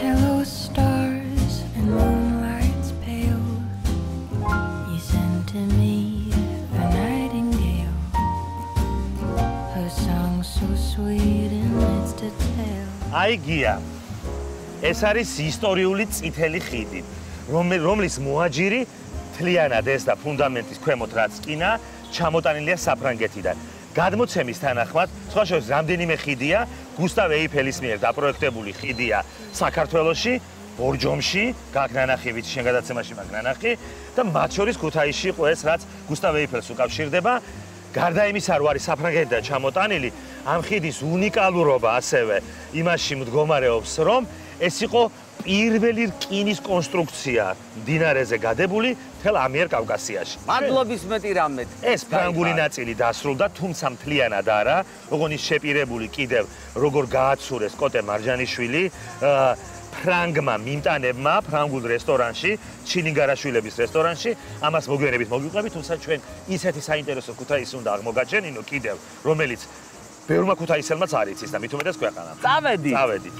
Hello stars and moonlight's pale. You sent to me a nightingale. Her song so sweet in its detail. აი გია ეს არის ისტორიული წითელი ხიდი რომლ- რომლის მოაჯირი თლიანად ეს და ფუნდამენტის ქვემოთ რაც კინა ჩამოტანილია საფრანგეთიდან. გადმოცემის თანახმად სხვა შორის რამდენიმე ხიდია გუსტავ ეიფელის მიერ დაპროექტებული ხიდია საქართველოში ბორჯომში გაგნანახი ვიცი შენ გადაცემაში მაგნანახი და მათ შორის ქუთაისში იყო ეს რაც გუსტავ ეიფელს უკავშირდება. გარდა იმისა რომ არის საფრანგეთიდან ჩამოტანილი ამ ხიდის უნიკალურობა ასევე იმაში მდგომარეობს რომ ეს იყო პირველი რკინის კონსტრუქცია მდინარეზე გადებული მთელ ამიერკავკასიაში მადლობის მეტი რამეთ. ეს ფრანგული ნაწილი დასრულდა, თუმცა მთლიანად არა, როგორ ის შეპირებული კიდევ როგორ გააცურეს კოტე მარჯანიშვილი, ფრანგმა მიმტანებმა ფრანგულ რესტორანში, ჩინიგარაშვილების რესტორანში, ამას მოგვიანებით მოგვიყვებით, თუმცა ჩვენ ისეთი საინტერესო ქუთაისი უნდა აღმოგაჩენინო კიდევ, რომელიც ბევრმა ქუთაისელმაც არ იცის და მით უმეტეს ქვეყანამ. წავედი. წავედი.